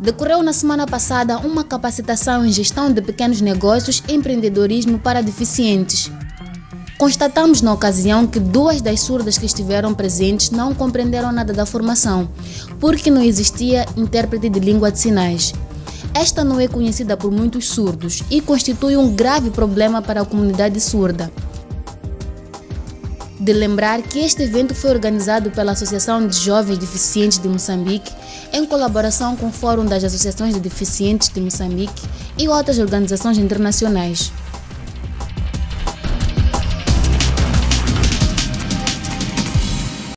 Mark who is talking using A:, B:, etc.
A: Decorreu na semana passada uma capacitação em gestão de pequenos negócios e empreendedorismo para deficientes. Constatamos na ocasião que duas das surdas que estiveram presentes não compreenderam nada da formação, porque não existia intérprete de língua de sinais. Esta não é conhecida por muitos surdos e constitui um grave problema para a comunidade surda. De lembrar que este evento foi organizado pela Associação de Jovens Deficientes de Moçambique, em colaboração com o Fórum das Associações de Deficientes de Moçambique e outras organizações internacionais.